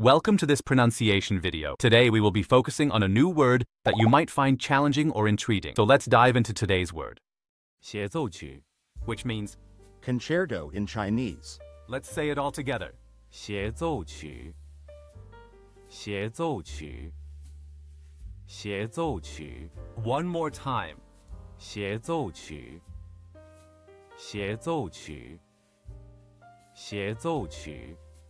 Welcome to this pronunciation video. Today we will be focusing on a new word that you might find challenging or intriguing. So let's dive into today's word, 协奏曲， which means, Concerto in Chinese. let's say it all together. 协奏曲，协奏曲，协奏曲， One more time. 协奏曲，协奏曲，协奏曲。